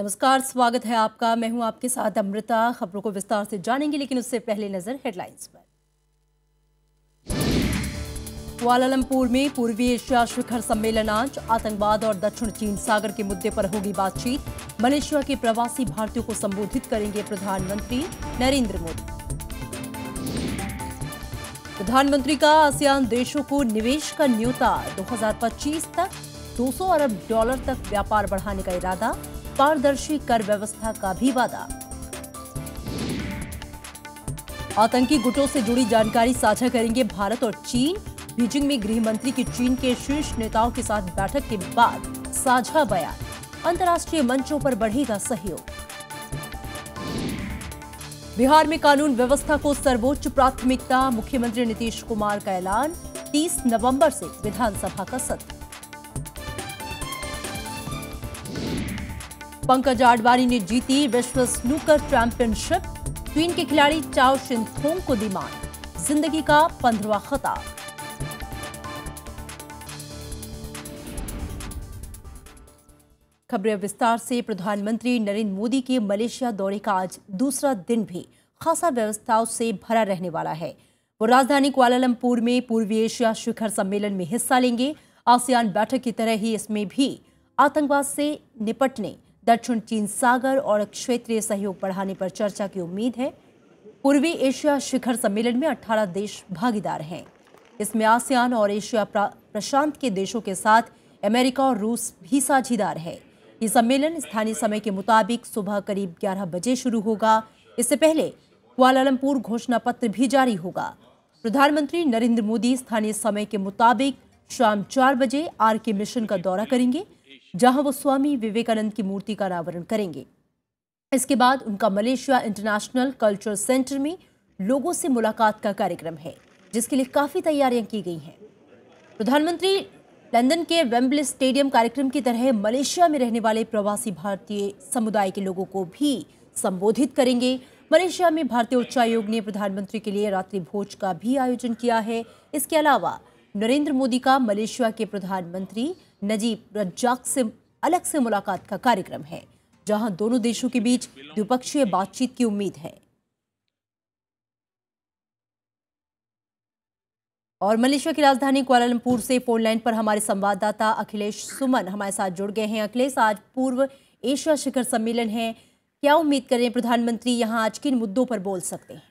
नमस्कार, स्वागत है आपका। मैं हूँ आपके साथ अमृता। खबरों को विस्तार से जानेंगे, लेकिन उससे पहले नज़र हेडलाइंस पर। कुआलालंपुर में पूर्वी एशिया शिखर सम्मेलन आज। आतंकवाद और दक्षिण चीन सागर के मुद्दे पर होगी बातचीत। मलेशिया के प्रवासी भारतीयों को संबोधित करेंगे प्रधानमंत्री नरेंद्र मोदी। प्रधानमंत्री का आसियान देशों को निवेश का न्योता। 2025 तक 200 अरब डॉलर तक व्यापार बढ़ाने का इरादा। पारदर्शी कर व्यवस्था का भी वादा। आतंकी गुटों से जुड़ी जानकारी साझा करेंगे भारत और चीन। बीजिंग में गृह मंत्री की चीन के शीर्ष नेताओं के साथ बैठक के बाद साझा बयान। अंतर्राष्ट्रीय मंचों पर बढ़ेगा सहयोग। बिहार में कानून व्यवस्था को सर्वोच्च प्राथमिकता, मुख्यमंत्री नीतीश कुमार का ऐलान 30 नवंबर से विधानसभा का सत्र। पंकज आडवाणी ने जीती विश्व स्नूकर चैंपियनशिप चीन के खिलाड़ी चाओ शिनथोंग को दी मान ज़िंदगी का पंद्रवा खिताब। खबरें विस्तार से। प्रधानमंत्री नरेंद्र मोदी के मलेशिया दौरे का आज दूसरा दिन भी खासा व्यवस्थाओं से भरा रहने वाला है। वो राजधानी कुआलालंपुर में पूर्वी एशिया शिखर सम्मेलन में हिस्सा लेंगे। आसियान बैठक की तरह ही इसमें भी आतंकवाद से निपटने दक्षिण चीन सागर और क्षेत्रीय सहयोग बढ़ाने पर चर्चा की उम्मीद है। पूर्वी एशिया शिखर सम्मेलन में 18 देश भागीदार हैं। इसमें आसियान और एशिया प्रशांत के देशों के साथ अमेरिका और रूस भी साझीदार है। ये सम्मेलन स्थानीय समय के मुताबिक सुबह करीब 11 बजे शुरू होगा। इससे पहले कुआलालंपुर घोषणा पत्र भी जारी होगा। प्रधानमंत्री नरेंद्र मोदी स्थानीय समय के मुताबिक शाम चार बजे आर के मिशन का दौरा करेंगे। जहाँ वो स्वामी विवेकानंद की मूर्ति का अनावरण करेंगे। इसके बाद उनका मलेशिया इंटरनेशनल कल्चर सेंटर में लोगों से मुलाकात का कार्यक्रम है, जिसके लिए काफ़ी तैयारियाँ की गई हैं। प्रधानमंत्री लंदन के वेम्बले स्टेडियम कार्यक्रम की तरह मलेशिया में रहने वाले प्रवासी भारतीय समुदाय के लोगों को भी संबोधित करेंगे। मलेशिया में भारतीय उच्चायोग ने प्रधानमंत्री के लिए रात्रि भोज का भी आयोजन किया है। इसके अलावा नरेंद्र मोदी का मलेशिया के प्रधानमंत्री नजीब रज्जाक से अलग से मुलाकात का कार्यक्रम है, जहाँ दोनों देशों के बीच द्विपक्षीय बातचीत की उम्मीद है। और मलेशिया की राजधानी कुआलालंपुर से लाइन पर हमारे संवाददाता अखिलेश सुमन हमारे साथ जुड़ गए हैं। अखिलेश, आज पूर्व एशिया शिखर सम्मेलन है। क्या उम्मीद करें प्रधानमंत्री यहाँ आज किन मुद्दों पर बोल सकते हैं?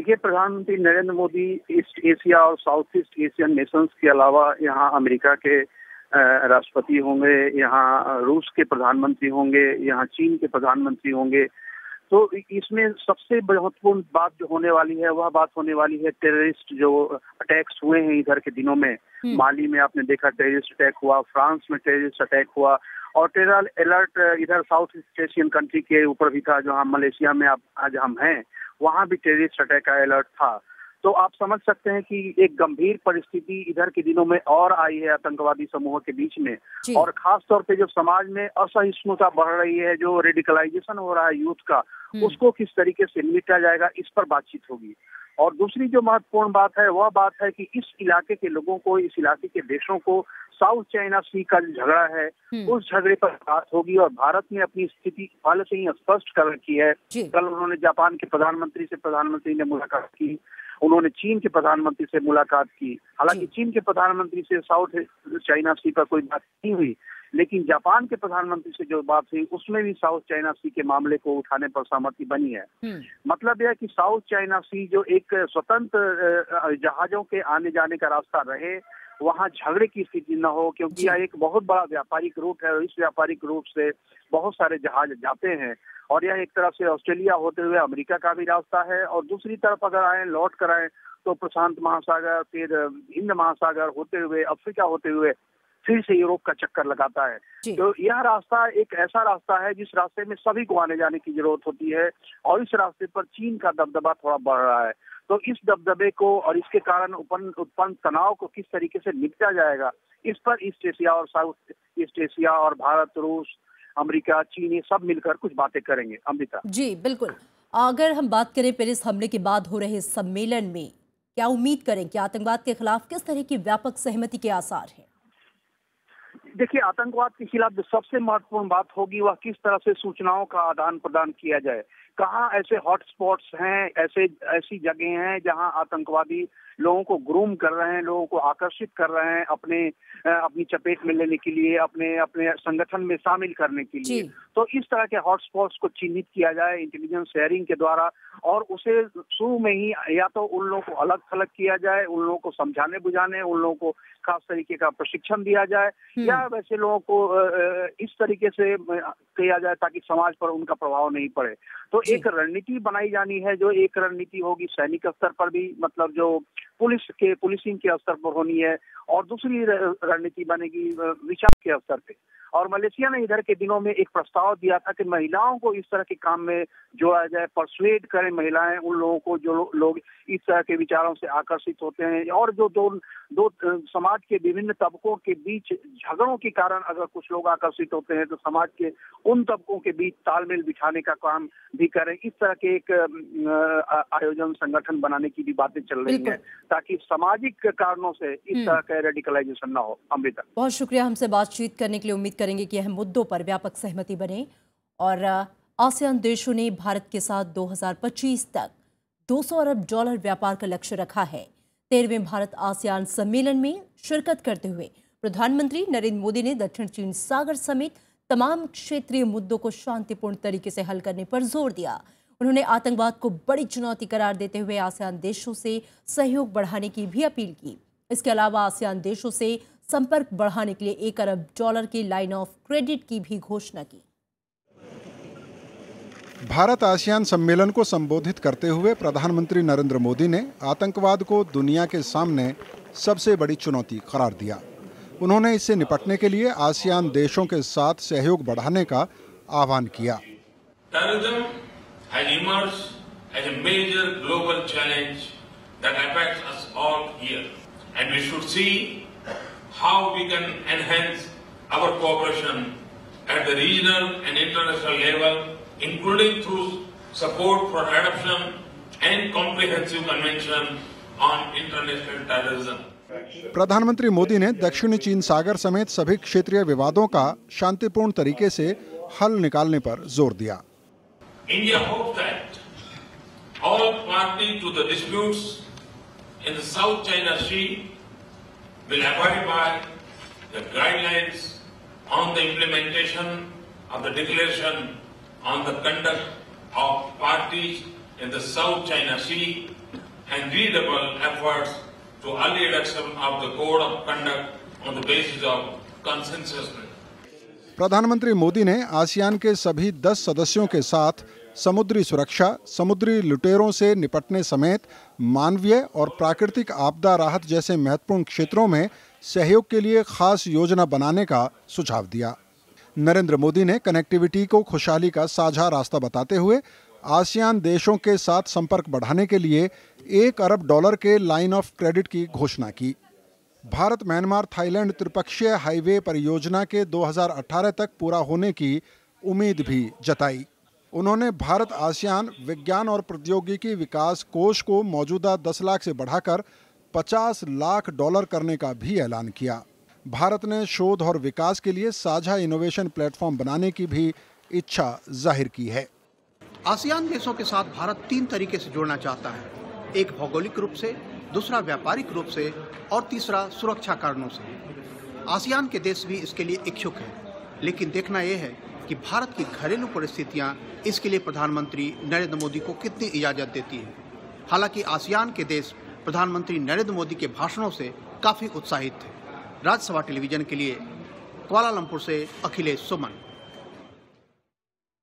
देखिए प्रधानमंत्री नरेंद्र मोदी ईस्ट एशिया और साउथ ईस्ट एशियन नेशंस के अलावा यहाँ अमेरिका के राष्ट्रपति होंगे यहाँ रूस के प्रधानमंत्री होंगे यहाँ चीन के प्रधानमंत्री होंगे। तो इसमें सबसे महत्वपूर्ण बात जो होने वाली है वह बात होने वाली है टेररिस्ट जो अटैक्स हुए हैं इधर के दिनों में। माली में आपने देखा टेररिस्ट अटैक हुआ फ्रांस में टेररिस्ट अटैक हुआ और टेरर अलर्ट इधर साउथ ईस्ट एशियन कंट्री के ऊपर भी था जो हम मलेशिया में आज हम हैं वहाँ भी टेररिस्ट अटैक का अलर्ट था। तो आप समझ सकते हैं कि एक गंभीर परिस्थिति इधर के दिनों में और आई है आतंकवादी समूह के बीच में। और खास तौर पे जो समाज में असहिष्णुता बढ़ रही है जो रेडिकलाइजेशन हो रहा है यूथ का उसको किस तरीके से निपटा जाएगा इस पर बातचीत होगी। और दूसरी जो महत्वपूर्ण बात है वह बात है कि इस इलाके के लोगों को इस इलाके के देशों को साउथ चाइना सी का जो झगड़ा है उस झगड़े पर बात होगी और भारत ने अपनी स्थिति पहले से ही स्पष्ट कर रखी है। कल उन्होंने जापान के प्रधानमंत्री से प्रधानमंत्री ने मुलाकात की उन्होंने चीन के प्रधानमंत्री से मुलाकात की। हालाँकि चीन के प्रधानमंत्री से साउथ चाइना सी पर कोई बात नहीं हुई लेकिन जापान के प्रधानमंत्री से जो बात हुई उसमें भी साउथ चाइना सी के मामले को उठाने पर सहमति बनी है। मतलब यह कि साउथ चाइना सी जो एक स्वतंत्र जहाजों के आने जाने का रास्ता रहे वहाँ झगड़े की स्थिति न हो क्योंकि यह एक बहुत बड़ा व्यापारिक रूट है और इस व्यापारिक रूट से बहुत सारे जहाज़ जाते हैं। और यह एक तरफ़ से ऑस्ट्रेलिया होते हुए अमेरिका का भी रास्ता है और दूसरी तरफ़ अगर आए लौट कर आए तो प्रशांत महासागर फिर हिंद महासागर होते हुए अफ्रीका होते हुए फिर से यूरोप का चक्कर लगाता है। तो यह रास्ता एक ऐसा रास्ता है जिस रास्ते में सभी को आने जाने की ज़रूरत होती है और इस रास्ते पर चीन का दबदबा थोड़ा बढ़ रहा है। तो इस दबदबे को और इसके कारण उत्पन्न उत्पन्न तनाव को किस तरीके से निपटा जाएगा? इस पर ईस्ट एशिया और साउथ ईस्ट एशिया और भारत, रूस, अमेरिका, चीन ये सब मिलकर कुछ बातें करेंगे। अमृता। जी, बिल्कुल। अगर हम बात करें पेरिस हमले के बाद हो रहे सम्मेलन में, क्या उम्मीद करें कि आतंकवाद के खिलाफ किस तरह की व्यापक सहमति के आसार हैं? देखिए, आतंकवाद के खिलाफ जो सबसे महत्वपूर्ण बात होगी वह किस तरह से सूचनाओं का आदान प्रदान किया जाए? कहाँ ऐसे हॉटस्पॉट्स हैं, ऐसे, ऐसी जगह हैं जहाँ आतंकवादी लोगों को ग्रूम कर रहे हैं लोगों को आकर्षित कर रहे हैं अपने अपनी चपेट में लेने के लिए अपने अपने संगठन में शामिल करने के लिए। तो इस तरह के हॉटस्पॉट्स को चिन्हित किया जाए इंटेलिजेंस शेयरिंग के द्वारा और उसे शुरू में ही या तो उन लोगों को अलग थलग किया जाए उन लोगों को समझाने बुझाने उन लोगों को खास तरीके का प्रशिक्षण दिया जाए हम्म। या वैसे लोगों को इस तरीके से किया जाए ताकि समाज पर उनका प्रभाव नहीं पड़े। तो एक रणनीति बनाई जानी है जो एक रणनीति होगी सैनिक स्तर पर भी मतलब जो पुलिस के, पुलिसिंग के स्तर पर होनी है और दूसरी रणनीति बनेगी विचार के स्तर पे। और मलेशिया ने इधर के दिनों में एक प्रस्ताव दिया था कि महिलाओं को इस तरह के काम में जोड़ा जाए परसुएड करें महिलाएँ उन लोगों को जो लोग इस तरह के विचारों से आकर्षित होते हैं और जो दो दो समाज के विभिन्न तबकों के बीच झगड़ों के कारण अगर कुछ लोग आकर्षित होते हैं तो समाज के उन तबकों के बीच तालमेल बिठाने का काम भी करें। इस तरह के एक आयोजन, संगठन बनाने की भी बातें चल रही हैं। ताकि सामाजिक कारणों से इस हम्म। तरह का रेडिकलाइजेशन ना हो अमृता। बहुत शुक्रिया हमसे बातचीत करने के लिए। उम्मीद करेंगे कि अहम मुद्दों पर व्यापक सहमति बने। और आसियान देशों ने भारत के साथ 2025 तक 200 अरब डॉलर व्यापार का लक्ष्य रखा है। तेरहवें भारत आसियान सम्मेलन में शिरकत करते हुए प्रधानमंत्री नरेंद्र मोदी ने दक्षिण चीन सागर समेत तमाम क्षेत्रीय मुद्दों को शांतिपूर्ण तरीके से हल करने पर ज़ोर दिया। उन्होंने आतंकवाद को बड़ी चुनौती करार देते हुए आसियान देशों से सहयोग बढ़ाने की भी अपील की। इसके अलावा आसियान देशों से संपर्क बढ़ाने के लिए एक अरब डॉलर की लाइन ऑफ़ क्रेडिट की भी घोषणा की। भारत आसियान सम्मेलन को संबोधित करते हुए प्रधानमंत्री नरेंद्र मोदी ने आतंकवाद को दुनिया के सामने सबसे बड़ी चुनौती करार दिया। उन्होंने इससे निपटने के लिए आसियान देशों के साथ सहयोग बढ़ाने का आह्वान किया। And we should see how we can enhance our cooperation at the regional and international level, including through support for adoption and comprehensive convention on international terrorism. प्रधानमंत्री मोदी ने दक्षिणी चीन सागर समेत सभी क्षेत्रीय विवादों का शांतिपूर्ण तरीके से हल निकालने पर ज़ोर दिया India hopes that all party to the disputes in the South China Sea will abide by the guidelines on the implementation of the declaration on the conduct of parties in the South China Sea and redouble efforts to early adoption of the code of conduct on the basis of consensus. प्रधानमंत्री मोदी ने ASEAN के सभी 10 सदस्यों के साथ समुद्री सुरक्षा, समुद्री लुटेरों से निपटने समेत मानवीय और प्राकृतिक आपदा राहत जैसे महत्वपूर्ण क्षेत्रों में सहयोग के लिए खास योजना बनाने का सुझाव दिया। नरेंद्र मोदी ने कनेक्टिविटी को खुशहाली का साझा रास्ता बताते हुए आसियान देशों के साथ संपर्क बढ़ाने के लिए एक अरब डॉलर के लाइन ऑफ़ क्रेडिट की घोषणा की। भारत, म्यांमार, थाईलैंड त्रिपक्षीय हाईवे परियोजना के 2018 तक पूरा होने की उम्मीद भी जताई। उन्होंने भारत आसियान विज्ञान और प्रौद्योगिकी विकास कोष को मौजूदा 10 लाख से बढ़ाकर 50 लाख डॉलर करने का भी ऐलान किया। भारत ने शोध और विकास के लिए साझा इनोवेशन प्लेटफॉर्म बनाने की भी इच्छा ज़ाहिर की है। आसियान देशों के साथ भारत तीन तरीके से जोड़ना चाहता है। एक भौगोलिक रूप से, दूसरा व्यापारिक रूप से और तीसरा सुरक्षा कारणों से। आसियान के देश भी इसके लिए इच्छुक हैं, लेकिन देखना यह है कि भारत की घरेलू परिस्थितियाँ इसके लिए प्रधानमंत्री नरेंद्र मोदी को कितनी इजाज़त देती है। हालाँकि आसियान के देश प्रधानमंत्री नरेंद्र मोदी के भाषणों से काफ़ी उत्साहित थे। राज्यसभा टेलीविज़न के लिए कुआलालंपुर से अखिलेश सुमन।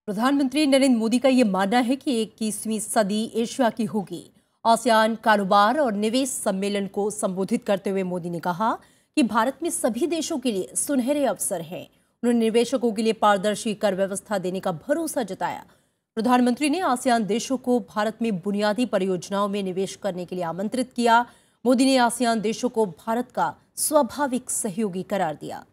प्रधानमंत्री नरेंद्र मोदी का ये मानना है कि इक्कीसवीं सदी एशिया की होगी। आसियान कारोबार और निवेश सम्मेलन को संबोधित करते हुए मोदी ने कहा कि भारत में सभी देशों के लिए सुनहरे अवसर हैं। उन्होंने निवेशकों के लिए पारदर्शी कर व्यवस्था देने का भरोसा जताया। प्रधानमंत्री ने आसियान देशों को भारत में बुनियादी परियोजनाओं में निवेश करने के लिए आमंत्रित किया। मोदी ने आसियान देशों को भारत का स्वाभाविक सहयोगी करार दिया।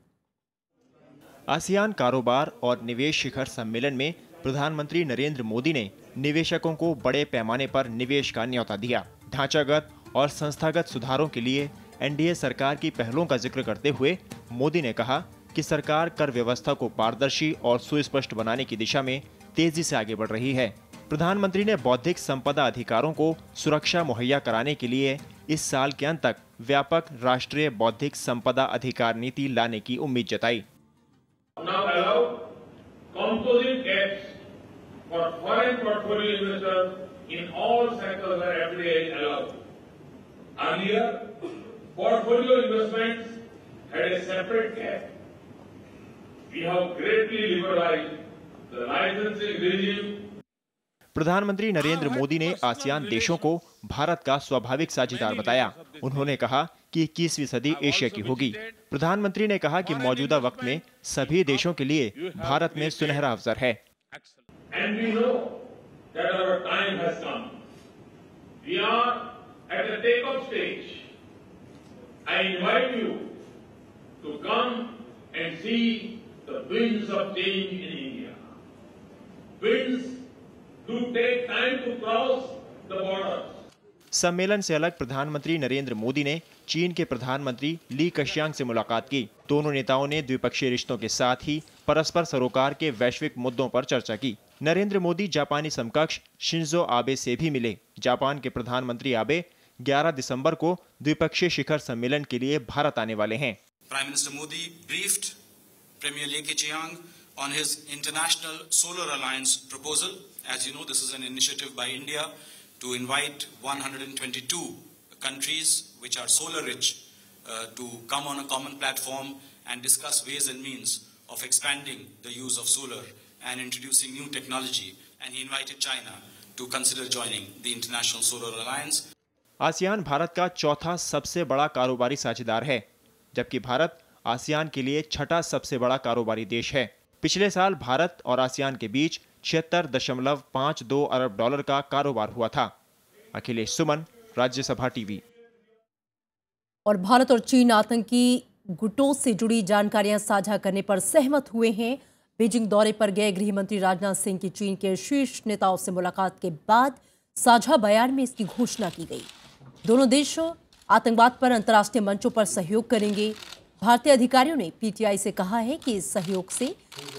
आसियान कारोबार और निवेश शिखर सम्मेलन में प्रधानमंत्री नरेंद्र मोदी ने निवेशकों को बड़े पैमाने पर निवेश का न्यौता दिया। ढांचागत और संस्थागत सुधारों के लिए एनडीए सरकार की पहलों का ज़िक्र करते हुए मोदी ने कहा कि सरकार कर व्यवस्था को पारदर्शी और सुस्पष्ट बनाने की दिशा में तेज़ी से आगे बढ़ रही है। प्रधानमंत्री ने बौद्धिक संपदा अधिकारों को सुरक्षा मुहैया कराने के लिए इस साल के अंत तक व्यापक राष्ट्रीय बौद्धिक संपदा अधिकार नीति लाने की उम्मीद जताई। Earlier, portfolio investments had a separate cap. We have greatly liberalized the licensing regime. प्रधानमंत्री नरेंद्र मोदी ने आसियान देशों को भारत का स्वाभाविक साझेदार बताया। उन्होंने कहा कि इक्कीसवीं सदी एशिया की होगी। प्रधानमंत्री ने कहा कि मौजूदा वक्त में सभी देशों के लिए भारत में सुनहरा अवसर है। I invite you to come and see the winds of change in India. Winds सम्मेलन से अलग प्रधानमंत्री नरेंद्र मोदी ने चीन के प्रधानमंत्री ली कशियांग से मुलाकात की। दोनों नेताओं ने द्विपक्षीय रिश्तों के साथ ही परस्पर सरोकार के वैश्विक मुद्दों पर चर्चा की। नरेंद्र मोदी जापानी समकक्ष शिंजो आबे से भी मिले। जापान के प्रधानमंत्री आबे 11 दिसंबर को द्विपक्षीय शिखर सम्मेलन के लिए भारत आने वाले हैं। Prime minister Modi briefed Premier Li Keqiang on his International Solar Alliance proposal. As you know, this is an initiative by India to invite 122 countries which are solar rich uh, to come on a common platform and discuss ways and means of expanding the use of solar and introducing new technology. And he invited China to consider joining the International Solar Alliance. ASEAN Bharat का चौथा सबसे बड़ा कारोबारी साझेदार है जबकि Bharat ASEAN के लिए छठा सबसे बड़ा कारोबारी देश है। पिछले साल भारत और आसियान के बीच छिहत्तर दशमलव पाँच दो अरब डॉलर का कारोबार हुआ था। अखिलेश सुमन, राज्यसभा टीवी। और भारत और चीन आतंकी गुटों से जुड़ी जानकारियाँ साझा करने पर सहमत हुए हैं। बीजिंग दौरे पर गए गृह मंत्री राजनाथ सिंह की चीन के शीर्ष नेताओं से मुलाकात के बाद साझा बयान में इसकी घोषणा की गई। दोनों देशों आतंकवाद पर अंतर्राष्ट्रीय मंचों पर सहयोग करेंगे। भारतीय अधिकारियों ने पीटीआई से कहा है कि इस सहयोग से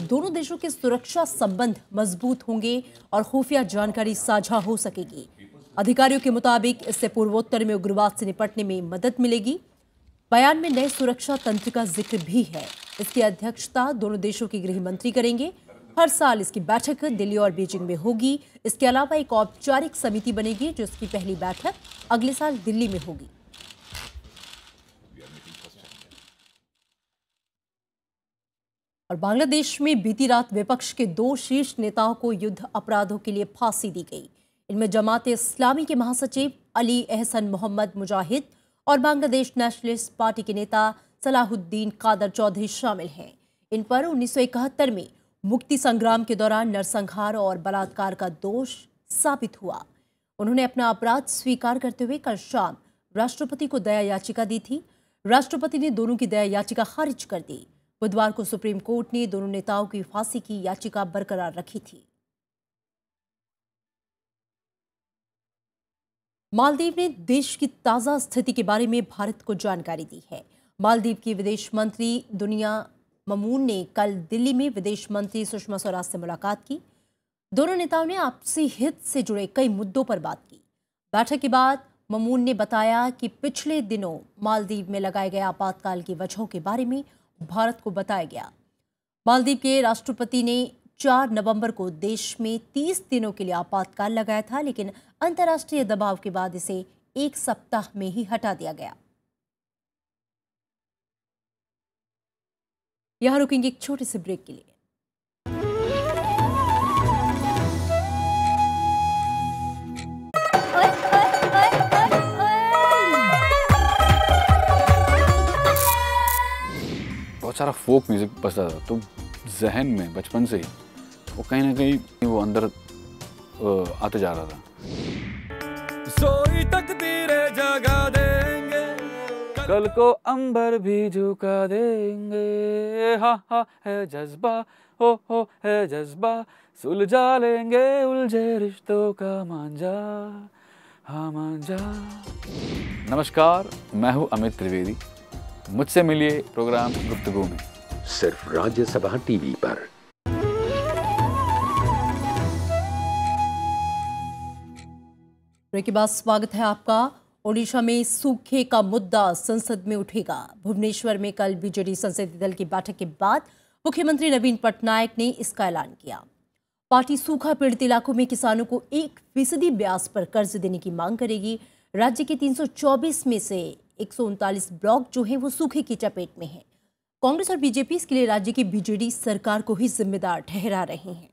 दोनों देशों के सुरक्षा संबंध मज़बूत होंगे और खुफिया जानकारी साझा हो सकेगी। अधिकारियों के मुताबिक इससे पूर्वोत्तर में उग्रवाद से निपटने में मदद मिलेगी। बयान में नए सुरक्षा तंत्र का ज़िक्र भी है। इसकी अध्यक्षता दोनों देशों के गृह मंत्री करेंगे। हर साल इसकी बैठक दिल्ली और बीजिंग में होगी। इसके अलावा एक औपचारिक समिति बनेगी, जिसकी पहली बैठक अगले साल दिल्ली में होगी। और बांग्लादेश में बीती रात विपक्ष के दो शीर्ष नेताओं को युद्ध अपराधों के लिए फांसी दी गई। इनमें जमात इस्लामी के महासचिव अली एहसन मोहम्मद मुजाहिद और बांग्लादेश नेशनलिस्ट पार्टी के नेता सलाहुद्दीन कादर चौधरी शामिल हैं। इन पर उन्नीस सौ इकहत्तर में मुक्ति संग्राम के दौरान नरसंहार और बलात्कार का दोष साबित हुआ। उन्होंने अपना अपराध स्वीकार करते हुए कल शाम राष्ट्रपति को दया याचिका दी थी। राष्ट्रपति ने दोनों की दया याचिका खारिज कर दी। बुधवार को सुप्रीम कोर्ट ने दोनों नेताओं की फांसी की याचिका बरकरार रखी थी। मालदीव ने देश की ताज़ा स्थिति के बारे में भारत को जानकारी दी है। मालदीव की विदेश मंत्री दुनिया ममून ने कल दिल्ली में विदेश मंत्री सुषमा स्वराज से मुलाकात की। दोनों नेताओं ने आपसी हित से जुड़े कई मुद्दों पर बात की। बैठक के बाद ममून ने बताया कि पिछले दिनों मालदीव में लगाए गए आपातकाल की वजहों के बारे में भारत को बताया गया। मालदीव के राष्ट्रपति ने 4 नवंबर को देश में 30 दिनों के लिए आपातकाल लगाया था, लेकिन अंतर्राष्ट्रीय दबाव के बाद इसे एक सप्ताह में ही हटा दिया गया। यहाँ रुकेंगे एक छोटे से ब्रेक के लिए। बहुत सारा फोक म्यूज़िक बजता था तो जहन में बचपन से ही वो कहीं ना कहीं वो अंदर आते जा रहा था। सोई तकदीरें जगा देंगे। कल को अंबर भी झुका देंगे। हा हा है जज्बा हो हो है जज्बा। सुलझा लेंगे उलझे रिश्तों का मांझा हाँ मांझा। नमस्कार मैं हूँ अमित त्रिवेदी। मुझसे मिलिए प्रोग्राम गुफ्तगु में। सिर्फ़ राज्यसभा टीवी पर। के बाद स्वागत है आपका। ओडिशा में सूखे का मुद्दा संसद में उठेगा। भुवनेश्वर में कल बीजेडी संसदीय दल की बैठक के बाद मुख्यमंत्री नवीन पटनायक ने इसका ऐलान किया। पार्टी सूखा पीड़ित इलाकों में किसानों को एक फ़ीसदी ब्याज पर कर्ज देने की मांग करेगी। राज्य के 324 में से एक सौ उनतालीस ब्लॉक जो है, वो सूखे की चपेट में है। कांग्रेस और बीजेपी इसके लिए राज्य की बीजेडी सरकार को ही जिम्मेदार ठहरा रहे हैं।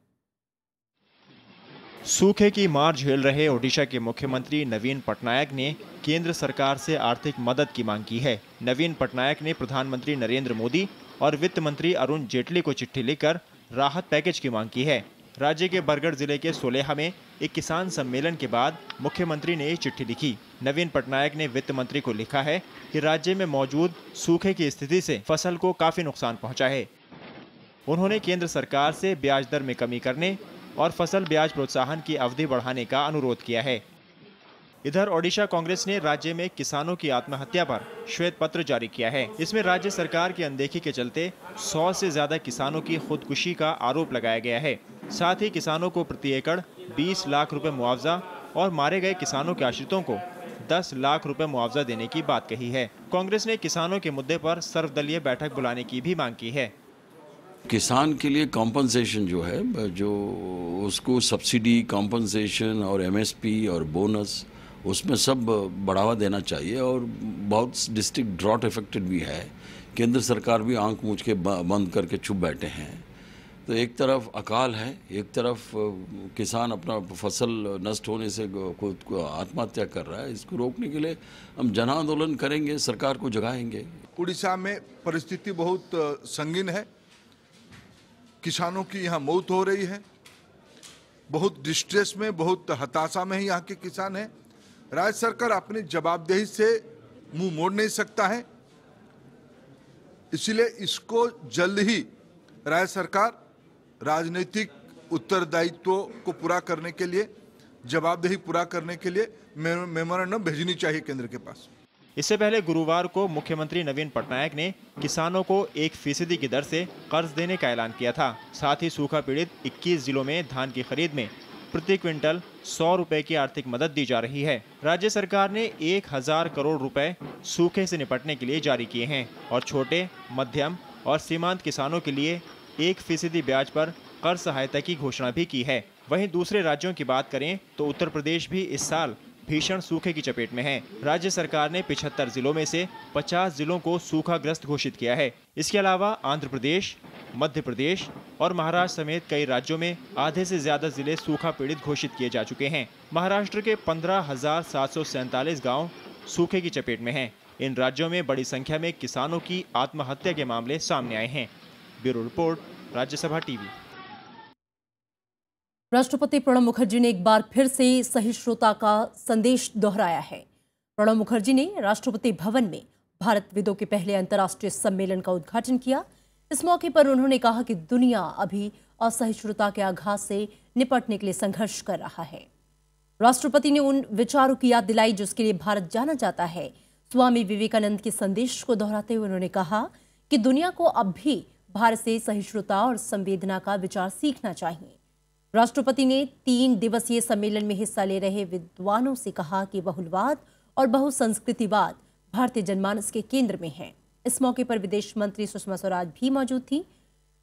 सूखे की मार झेल रहे ओडिशा के मुख्यमंत्री नवीन पटनायक ने केंद्र सरकार से आर्थिक मदद की मांग की है। नवीन पटनायक ने प्रधानमंत्री नरेंद्र मोदी और वित्त मंत्री अरुण जेटली को चिट्ठी लिखकर राहत पैकेज की मांग की है। राज्य के बरगढ़ ज़िले के सोलेहा में एक किसान सम्मेलन के बाद मुख्यमंत्री ने ये चिट्ठी लिखी। नवीन पटनायक ने वित्त मंत्री को लिखा है कि राज्य में मौजूद सूखे की स्थिति से फ़सल को काफ़ी नुकसान पहुँचा है। उन्होंने केंद्र सरकार से ब्याज दर में कमी करने और फ़सल ब्याज प्रोत्साहन की अवधि बढ़ाने का अनुरोध किया है। इधर ओडिशा कांग्रेस ने राज्य में किसानों की आत्महत्या पर श्वेत पत्र जारी किया है। इसमें राज्य सरकार की अनदेखी के चलते 100 से ज़्यादा किसानों की खुदकुशी का आरोप लगाया गया है। साथ ही किसानों को प्रति एकड़ 20 लाख रुपए मुआवजा और मारे गए किसानों के आश्रितों को 10 लाख रुपए मुआवजा देने की बात कही है। कांग्रेस ने किसानों के मुद्दे पर सर्वदलीय बैठक बुलाने की भी मांग की है। किसान के लिए कॉम्पनसेशन जो है, जो उसको सब्सिडी कॉम्पनसेशन और एमएसपी और बोनस उसमें सब बढ़ावा देना चाहिए और बहुत डिस्ट्रिक्ट ड्रॉट इफेक्टेड भी है। केंद्र सरकार भी आँख मूझ के बंद करके चुप बैठे हैं। तो एक तरफ़ अकाल है, एक तरफ़ किसान अपना फ़सल नष्ट होने से खुद को आत्महत्या कर रहा है। इसको रोकने के लिए हम जन आंदोलन करेंगे, सरकार को जगाएँगे। उड़ीसा में परिस्थिति बहुत संगीन है। किसानों की यहाँ मौत हो रही है। बहुत डिस्ट्रेस में, बहुत हताशा में ही यहाँ के किसान हैं। राज्य सरकार अपनी जवाबदेही से मुँह मोड़ नहीं सकता है। इसलिए इसको जल्द ही राज्य सरकार राजनीतिक उत्तरदायित्व को पूरा करने के लिए, जवाबदेही पूरा करने के लिए मेमोरेंडम भेजनी चाहिए केंद्र के पास। इससे पहले गुरुवार को मुख्यमंत्री नवीन पटनायक ने किसानों को एक फ़ीसदी की दर से कर्ज देने का ऐलान किया था। साथ ही सूखा पीड़ित 21 जिलों में धान की खरीद में प्रति क्विंटल सौ रुपए की आर्थिक मदद दी जा रही है। राज्य सरकार ने एक हज़ार करोड़ रुपए सूखे से निपटने के लिए जारी किए हैं और छोटे, मध्यम और सीमांत किसानों के लिए एक फ़ीसदी ब्याज पर कर्ज सहायता की घोषणा भी की है। वहीं दूसरे राज्यों की बात करें तो उत्तर प्रदेश भी इस साल भीषण सूखे की चपेट में है। राज्य सरकार ने पिछहत्तर जिलों में से 50 जिलों को सूखाग्रस्त घोषित किया है। इसके अलावा आंध्र प्रदेश, मध्य प्रदेश और महाराष्ट्र समेत कई राज्यों में आधे से ज़्यादा ज़िले सूखा पीड़ित घोषित किए जा चुके हैं। महाराष्ट्र के पंद्रह हज़ार सात सौ गाँव सूखे की चपेट में हैं। इन राज्यों में बड़ी संख्या में किसानों की आत्महत्या के मामले सामने आए हैं। Bureau report, Rajya Sabha TV. राष्ट्रपति प्रणब मुखर्जी ने एक बार फिर से सहिष्णुता का संदेश दोहराया है। प्रणब मुखर्जी ने राष्ट्रपति भवन में भारत विदों के पहले अंतर्राष्ट्रीय सम्मेलन का उद्घाटन किया। इस मौके पर उन्होंने कहा कि दुनिया अभी असहिष्णुता के आघात से निपटने के लिए संघर्ष कर रहा है। राष्ट्रपति ने उन विचारों की याद दिलाई जिसके लिए भारत जाना जाता है। स्वामी विवेकानंद के संदेश को दोहराते हुए उन्होंने कहा कि दुनिया को अब भी भारत से सहिष्णुता और संवेदना का विचार सीखना चाहिए। राष्ट्रपति ने तीन दिवसीय सम्मेलन में हिस्सा ले रहे विद्वानों से कहा कि बहुलवाद और बहुसंस्कृतिवाद भारतीय जनमानस के केंद्र में है। इस मौके पर विदेश मंत्री सुषमा स्वराज भी मौजूद थी।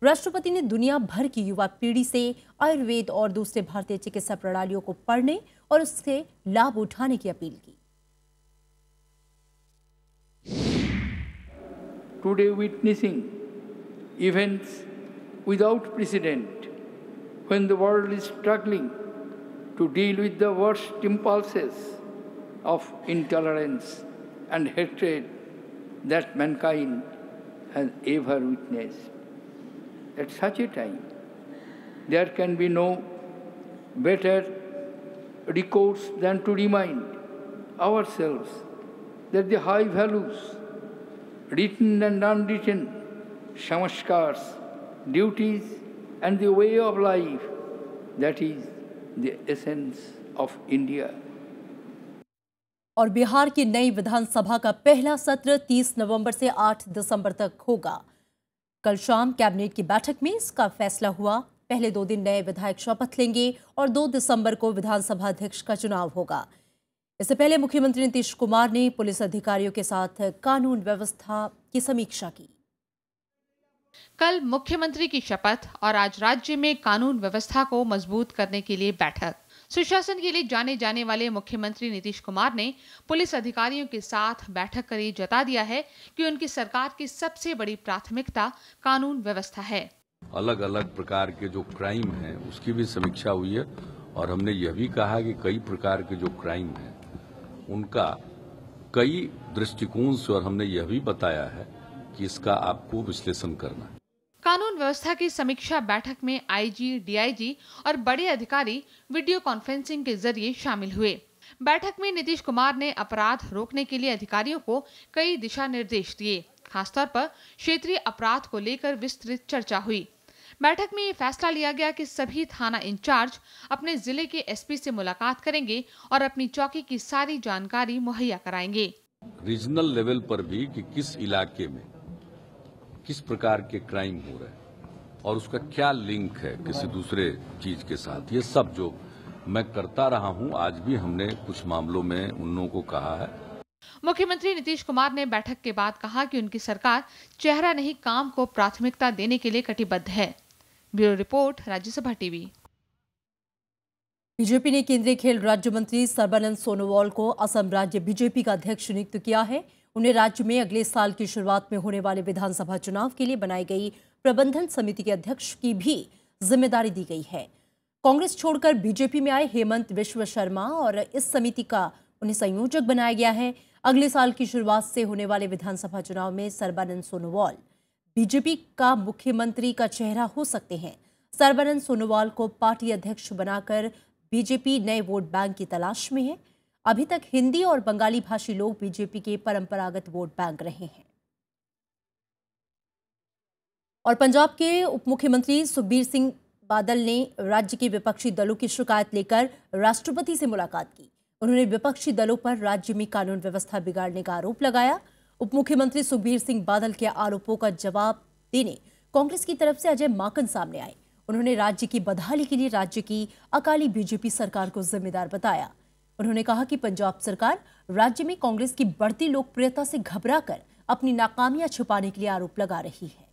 राष्ट्रपति ने दुनिया भर की युवा पीढ़ी से आयुर्वेद और दूसरे भारतीय चिकित्सा प्रणालियों को पढ़ने और उससे लाभ उठाने की अपील की। Today witnessing events without precedent when the world is struggling to deal with the worst impulses of intolerance and hatred that mankind has ever witnessed. At such a time, there can be no better recourse than to remind ourselves that the high values, written and unwritten, samskars, duties, and the way of life that is the essence of India. और बिहार की नई विधानसभा का पहला सत्र 30 नवंबर से 8 दिसंबर तक होगा। कल शाम कैबिनेट की बैठक में इसका फैसला हुआ। पहले दो दिन नए विधायक शपथ लेंगे और दो दिसंबर को विधानसभा अध्यक्ष का चुनाव होगा। इससे पहले मुख्यमंत्री नीतीश कुमार ने पुलिस अधिकारियों के साथ कानून व्यवस्था की समीक्षा की। कल मुख्यमंत्री की शपथ और आज राज्य में कानून व्यवस्था को मज़बूत करने के लिए बैठक। सुशासन के लिए जाने जाने वाले मुख्यमंत्री नीतीश कुमार ने पुलिस अधिकारियों के साथ बैठक कर जता दिया है कि उनकी सरकार की सबसे बड़ी प्राथमिकता कानून व्यवस्था है। अलग अलग प्रकार के जो क्राइम है, उसकी भी समीक्षा हुई है और हमने यह भी कहा कि कई प्रकार के जो क्राइम है, उनका कई दृष्टिकोण से और हमने यह भी बताया है कि इसका आपको विश्लेषण करना है। कानून व्यवस्था की समीक्षा बैठक में आईजी, डीआईजी और बड़े अधिकारी वीडियो कॉन्फ्रेंसिंग के ज़रिए शामिल हुए। बैठक में नीतीश कुमार ने अपराध रोकने के लिए अधिकारियों को कई दिशा निर्देश दिए। खासतौर पर क्षेत्रीय अपराध को लेकर विस्तृत चर्चा हुई। बैठक में ये फैसला लिया गया कि सभी थाना इंचार्ज अपने ज़िले के एसपी से मुलाकात करेंगे और अपनी चौकी की सारी जानकारी मुहैया कराएँगे। रीजनल लेवल पर भी कि किस इलाके में किस प्रकार के क्राइम हो रहे हैं और उसका क्या लिंक है किसी दूसरे चीज़ के साथ? ये सब जो मैं करता रहा हूँ आज भी हमने कुछ मामलों में उन लोगों को कहा है। मुख्यमंत्री नीतीश कुमार ने बैठक के बाद कहा कि उनकी सरकार चेहरा नहीं काम को प्राथमिकता देने के लिए कटिबद्ध है। Bureau report Rajya Sabha TV. BJP ने केंद्रीय खेल राज्य मंत्री सर्बानंद सोनोवाल को असम राज्य बीजेपी का अध्यक्ष नियुक्त किया है। उन्हें राज्य में अगले साल की शुरुआत में होने वाले विधानसभा चुनाव के लिए बनाई गई प्रबंधन समिति के अध्यक्ष की भी ज़िम्मेदारी दी गई है। कांग्रेस छोड़कर बीजेपी में आए हेमंत विश्व शर्मा और इस समिति का उन्हें संयोजक बनाया गया है। अगले साल की शुरुआत से होने वाले विधानसभा चुनाव में सर्बानंद सोनोवाल, बीजेपी का मुख्यमंत्री का चेहरा हो सकते हैं। सर्बानंद सोनोवाल को पार्टी अध्यक्ष बनाकर बीजेपी नए वोट बैंक की तलाश में है। अभी तक हिंदी और बंगाली भाषी लोग बीजेपी के परंपरागत वोट बैंक रहे हैं। और पंजाब के उप मुख्यमंत्री सुखबीर सिंह बादल ने राज्य के विपक्षी दलों की शिकायत लेकर राष्ट्रपति से मुलाकात की। उन्होंने विपक्षी दलों पर राज्य में कानून व्यवस्था बिगाड़ने का आरोप लगाया। उप मुख्यमंत्री सुखबीर सिंह बादल के आरोपों का जवाब देने कांग्रेस की तरफ़ से अजय माकन सामने आए। उन्होंने राज्य की बदहाली के लिए राज्य की अकाली बीजेपी सरकार को जिम्मेदार बताया। उन्होंने कहा कि पंजाब सरकार राज्य में कांग्रेस की बढ़ती लोकप्रियता से घबराकर अपनी नाकामियाँ छुपाने के लिए आरोप लगा रही है।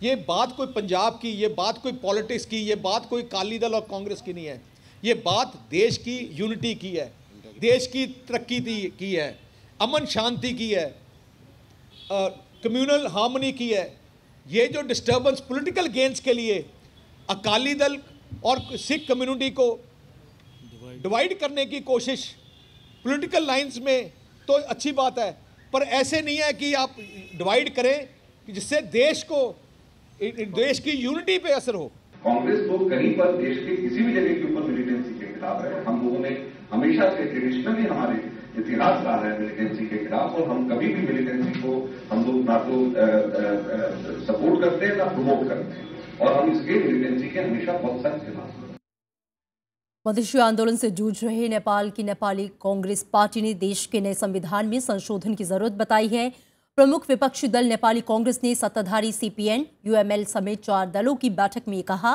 ये बात कोई पंजाब की, ये बात कोई पॉलिटिक्स की, ये बात कोई काली दल और कांग्रेस की नहीं है। ये बात देश की यूनिटी की है, देश की तरक्की की है, अमन शांति की है कम्युनल हार्मनी की है। ये जो डिस्टर्बेंस पॉलिटिकल गेंस के लिए अकाली दल और सिख कम्युनिटी को डिवाइड करने की कोशिश पॉलिटिकल लाइंस में तो अच्छी बात है, पर ऐसे नहीं है कि आप डिवाइड करें कि जिससे देश को, देश की यूनिटी पे असर हो। कांग्रेस तो कहीं पर देश के किसी भी जगह के ऊपर मिलिटेंसी के खिलाफ है हम लोगों ने हमेशा से ट्रेडिशनली हमारे इतिहास रहा है मिलिटेंसी के खिलाफ, और हम कभी भी मिलिटेंसी को हम लोग ना तो सपोर्ट करते हैं, ना प्रमोट करते हैं। और हम इसके मिलिटेंसी के हमेशा बहुत सख्त खिलाफ मधेशी आंदोलन से जूझ रहे नेपाल की नेपाली कांग्रेस पार्टी ने देश के नए संविधान में संशोधन की ज़रूरत बताई है। प्रमुख विपक्षी दल नेपाली कांग्रेस ने सत्ताधारी सीपीएन यूएमएल समेत चार दलों की बैठक में कहा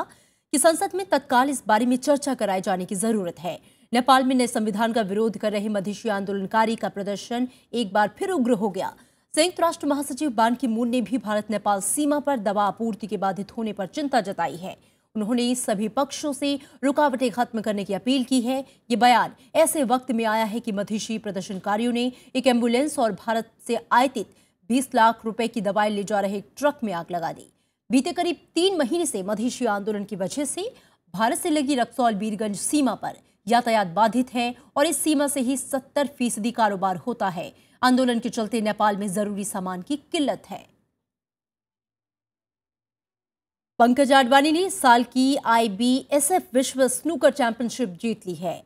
कि संसद में तत्काल इस बारे में चर्चा कराए जाने की ज़रूरत है। नेपाल में नए संविधान का विरोध कर रहे मधेशी आंदोलनकारी का प्रदर्शन एक बार फिर उग्र हो गया। संयुक्त राष्ट्र महासचिव बान की मून ने भी भारत नेपाल सीमा पर दवा आपूर्ति के बाधित होने पर चिंता जताई है। उन्होंने सभी पक्षों से रुकावटें खत्म करने की अपील की है। ये बयान ऐसे वक्त में आया है कि मधेशी प्रदर्शनकारियों ने एक एंबुलेंस और भारत से आयतित 20 लाख रुपए की दवाएँ ले जा रहे ट्रक में आग लगा दी। बीते करीब तीन महीने से मधेशी आंदोलन की वजह से भारत से लगी रक्सौल बीरगंज सीमा पर यातायात बाधित है और इस सीमा से ही सत्तर फ़ीसदी कारोबार होता है। आंदोलन के चलते नेपाल में ज़रूरी सामान की किल्लत है। पंकज आडवाणी ने साल की आईबीएसएफ विश्व स्नूकर चैंपियनशिप जीत ली है।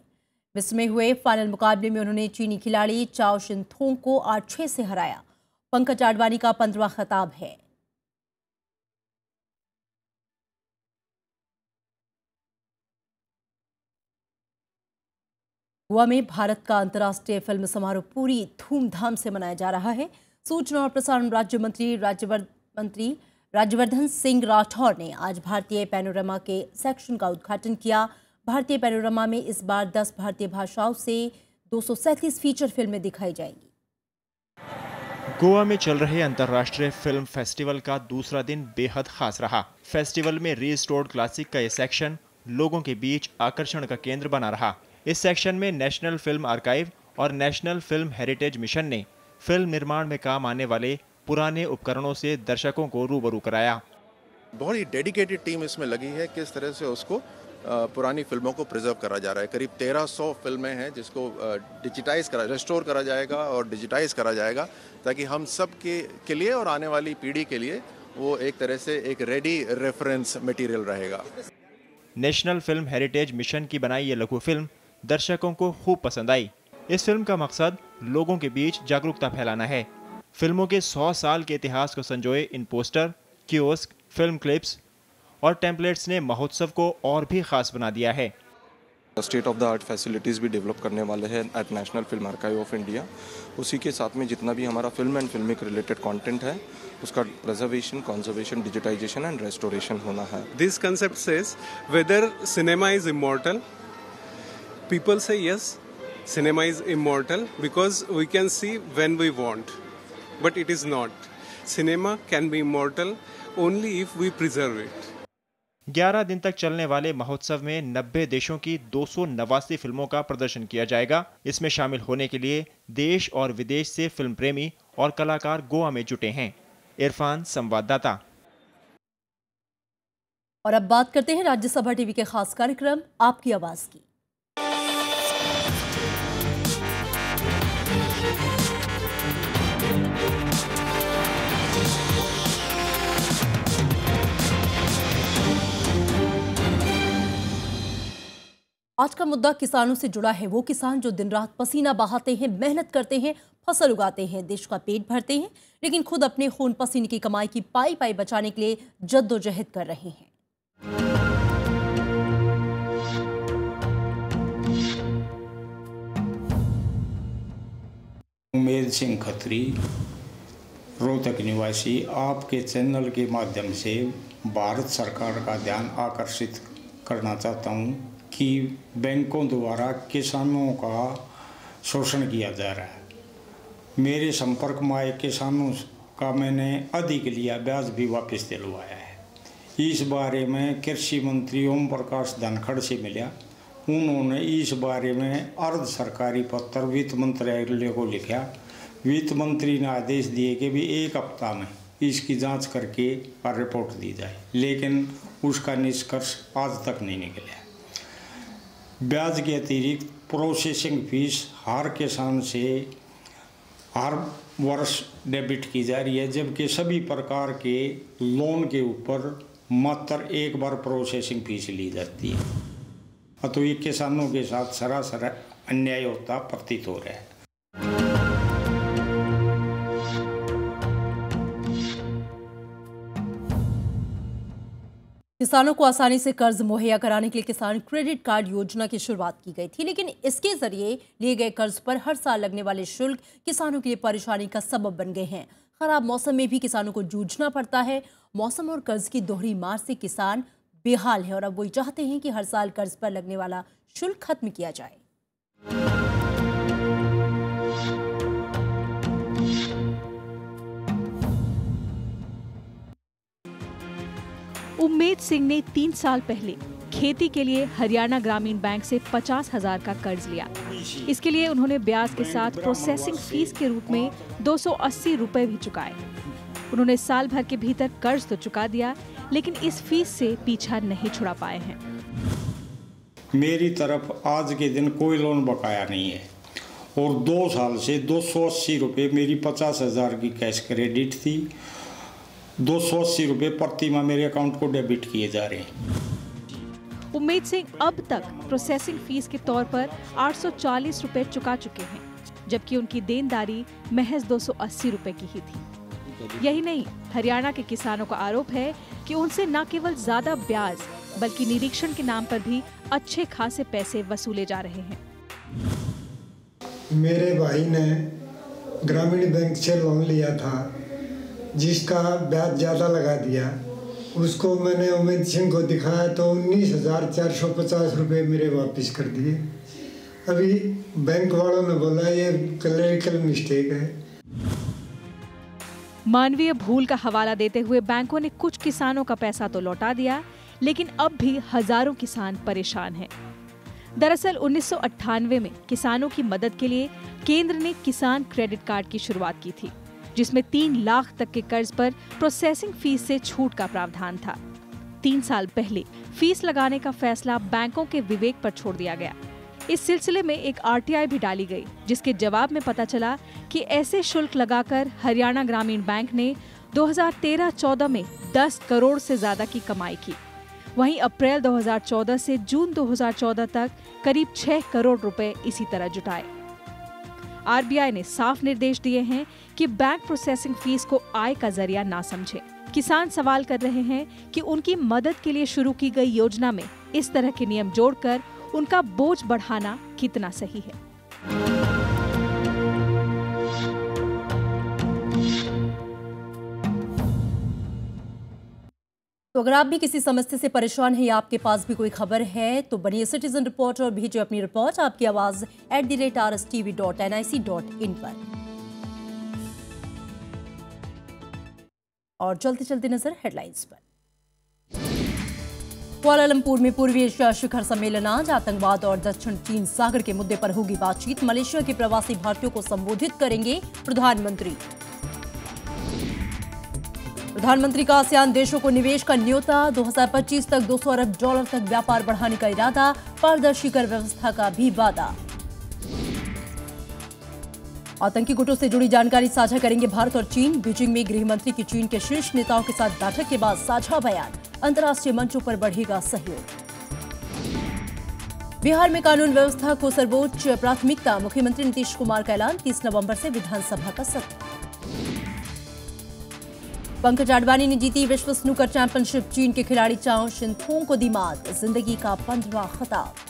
इसमें हुए फाइनल मुकाबले में उन्होंने चीनी खिलाड़ी चाओ शिनथोंग को आठ छह से हराया। पंकज आडवाणी का पंद्रवा खिताब है। गोवा में भारत का अंतर्राष्ट्रीय फ़िल्म समारोह पूरी धूमधाम से मनाया जा रहा है। सूचना और प्रसारण राज्य मंत्री राज्यवर्धन मंत्री राज्यवर्धन सिंह राठौर ने आज भारतीय पैनोरमा के सेक्शन का उद्घाटन किया। भारतीय पैनोरमा में इस बार 10 भारतीय भाषाओं से दो सौ सैंतीस फीचर फ़िल्में दिखाई जाएँगी। गोवा में चल रहे अंतर्राष्ट्रीय फ़िल्म फेस्टिवल का दूसरा दिन बेहद खास रहा। फेस्टिवल में रीस्टोर्ड क्लासिक का ये सेक्शन लोगों के बीच आकर्षण का केंद्र बना रहा। इस सेक्शन में नेशनल फ़िल्म आर्काइव और नेशनल फ़िल्म हेरिटेज मिशन ने फ़िल्म निर्माण में काम आने वाले पुराने उपकरणों से दर्शकों को रूबरू कराया। बहुत ही डेडिकेटेड टीम इसमें लगी है किस तरह से उसको पुरानी फ़िल्मों को प्रिजर्व करा जा रहा है। करीब 1300 फ़िल्में हैं जिसको डिजिटाइज करा रेस्टोर करा जाएगा और डिजिटाइज करा जाएगा ताकि हम सब के के लिए और आने वाली पीढ़ी के लिए वो एक तरह से एक रेडी रेफरेंस मटेरियल रहेगा। नेशनल फ़िल्म हेरिटेज मिशन की बनाई ये लघु फ़िल्म दर्शकों को खूब पसंद आई। इस फ़िल्म का मकसद लोगों के बीच जागरूकता फैलाना है। फ़िल्मों के 100 साल के इतिहास को संजोए इन पोस्टर क्योस्क फ़िल्म क्लिप्स और टेम्पलेट्स ने महोत्सव को और भी खास बना दिया है। State of the art facilities भी डेवलप करने वाले हैं at national film archive of India उसी के साथ में जितना भी हमारा film and filmic related content है उसका preservation conservation digitisation and restoration होना है। This concept says whether cinema is immortal people say yes cinema is immortal because we can see when we want but it is not cinema can be immortal only if we preserve it 11 दिन तक चलने वाले महोत्सव में 90 देशों की दो फ़िल्मों का प्रदर्शन किया जाएगा। इसमें शामिल होने के लिए देश और विदेश से फ़िल्म प्रेमी और कलाकार गोवा में जुटे हैं। इरफान संवाददाता। और अब बात करते हैं राज्यसभा टीवी के खास कार्यक्रम आपकी आवाज़ की। आज का मुद्दा किसानों से जुड़ा है। वो किसान जो दिन रात पसीना बहाते हैं, मेहनत करते हैं, फ़सल उगाते हैं, देश का पेट भरते हैं, लेकिन खुद अपने खून पसीने की कमाई की पाई पाई बचाने के लिए जद्दोजहद कर रहे हैं। उमेद सिंह खत्री, रोहतक निवासी, आपके चैनल के माध्यम से भारत सरकार का ध्यान आकर्षित करना चाहता हूँ। कि बैंकों द्वारा किसानों का शोषण किया जा रहा है। मेरे संपर्क में आए किसानों का मैंने अधिक लिया, ब्याज भी वापस दिलवाया है। इस बारे में कृषि मंत्री ओम प्रकाश धनखड़ से मिला। उन्होंने इस बारे में अर्ध सरकारी पत्र वित्त मंत्रालय को लिखा। वित्त मंत्री ने आदेश दिए कि भी एक हफ़्ता में इसकी जाँच करके रिपोर्ट दी जाए, लेकिन उसका निष्कर्ष आज तक नहीं निकला ब्याज के अतिरिक्त प्रोसेसिंग फ़ीस हर किसान से हर वर्ष डेबिट की जा रही है, जबकि सभी प्रकार के लोन के ऊपर मात्र एक बार प्रोसेसिंग फ़ीस ली जाती है तो ये किसानों के साथ सरासर अन्याय होता प्रतीत हो रहा है। किसानों को आसानी से कर्ज मुहैया कराने के लिए किसान क्रेडिट कार्ड योजना की शुरुआत की गई थी, लेकिन इसके ज़रिए लिए गए कर्ज पर हर साल लगने वाले शुल्क किसानों के लिए परेशानी का सबब बन गए हैं। खराब मौसम में भी किसानों को जूझना पड़ता है। मौसम और कर्ज की दोहरी मार से किसान बेहाल है और अब वही चाहते हैं कि हर साल कर्ज पर लगने वाला शुल्क खत्म किया जाए। उम्मेद सिंह ने तीन साल पहले खेती के लिए हरियाणा ग्रामीण बैंक से पचास हज़ार का कर्ज लिया। इसके लिए उन्होंने ब्याज के साथ प्रोसेसिंग फ़ीस के रूप में दो सौ रुपए भी चुकाए। उन्होंने साल भर के भीतर कर्ज तो चुका दिया, लेकिन इस फ़ीस से पीछा नहीं छुड़ा पाए हैं। मेरी तरफ़ आज के दिन कोई लोन बकाया नहीं है। और दो साल से दो सौ अस्सी रुपये मेरी पचास हज़ार की कैश क्रेडिट थी। दो सौ अस्सी रुपये प्रति माह मेरे अकाउंट को डेबिट किए जा रहे हैं। उम्मीद सिंह अब तक प्रोसेसिंग फ़ीस के तौर पर आठ सौ चालीस रुपए चुका चुके हैं जबकि उनकी देनदारी महज दो सौ अस्सी रुपए की ही थी। यही नहीं हरियाणा के किसानों का आरोप है कि उनसे न केवल ज़्यादा ब्याज बल्कि निरीक्षण के नाम पर भी अच्छे खासे पैसे वसूले जा रहे हैं। मेरे भाई ने ग्रामीण बैंक से लोन लिया था। जिसका ब्याज ज़्यादा लगा दिया, उसको मैंने उमेद सिंह को दिखाया तो उन्नीस हज़ार चार सौ पचास रुपये मेरे वापस कर दिए। अभी बैंक वालों ने बोला, ये क्लरिकल मिस्टेक है। मानवीय भूल का हवाला देते हुए बैंकों ने कुछ किसानों का पैसा तो लौटा दिया, लेकिन अब भी हज़ारों किसान परेशान हैं। दरअसल उन्नीस सौ अट्ठानवे में किसानों की मदद के लिए केंद्र ने किसान क्रेडिट कार्ड की शुरुआत की थी। जिसमें तीन लाख तक के कर्ज पर प्रोसेसिंग फ़ीस से छूट का प्रावधान था। तीन साल पहले फ़ीस लगाने का फैसला बैंकों के विवेक पर छोड़ दिया गया। इस सिलसिले में एक आरटीआई भी डाली गई, जिसके जवाब में पता चला कि ऐसे शुल्क लगाकर हरियाणा ग्रामीण बैंक ने 2013-14 में 10 करोड़ से ज़्यादा की कमाई की। वहीं अप्रैल 2014 से जून 2014 तक करीब 6 करोड़ रुपए इसी तरह जुटाए। आरबीआई ने साफ़ निर्देश दिए हैं कि बैंक प्रोसेसिंग फ़ीस को आय का ज़रिया ना समझे। किसान सवाल कर रहे हैं कि उनकी मदद के लिए शुरू की गई योजना में इस तरह के नियम जोड़कर उनका बोझ बढ़ाना कितना सही है। तो अगर आप भी किसी समस्या से परेशान हैं या आपके पास भी कोई खबर है तो बनिए सिटीजन रिपोर्टर और भेजिए अपनी रिपोर्ट आपकी आवाज़ at the rate R S TV dot N I dot in पर। और चलते चलते नज़र हेडलाइंस पर। कुआलालंपुर में पूर्वी एशिया शिखर सम्मेलन आज, आतंकवाद और दक्षिण चीन सागर के मुद्दे पर होगी बातचीत। मलेशिया के प्रवासी भारतीयों को संबोधित करेंगे प्रधानमंत्री। प्रधानमंत्री का आसियान देशों को निवेश का न्योता 2025 तक 200 अरब डॉलर तक व्यापार बढ़ाने का इरादा, पारदर्शी कर व्यवस्था का भी वादा। आतंकी गुटों से जुड़ी जानकारी साझा करेंगे भारत और चीन। बीजिंग में गृह मंत्री की चीन के शीर्ष नेताओं के साथ बैठक के बाद साझा बयान। अंतर्राष्ट्रीय मंचों पर बढ़ेगा सहयोग। बिहार में कानून व्यवस्था को सर्वोच्च प्राथमिकता। मुख्यमंत्री नीतीश कुमार का ऐलान 30 नवंबर से विधानसभा का सत्र। पंकज आडवाणी ने जीती विश्व स्नूकर चैंपियनशिप। चीन के खिलाड़ी चाओ शिनथोंग को दी मात। ज़िंदगी का पंद्रवा खिताब।